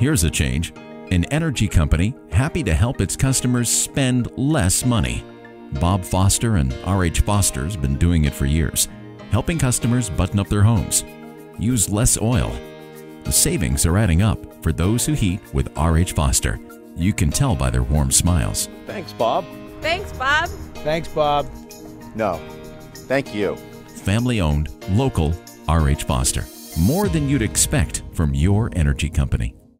Here's a change an energy company happy to help its customers spend less money. Bob Foster and RH Foster's been doing it for years, helping customers button up their homes, use less oil. The savings are adding up for those who heat with RH Foster. You can tell by their warm smiles. Thanks, Bob. Thanks, Bob. Thanks, Bob. No, thank you. Family owned, local RH Foster. More than you'd expect from your energy company.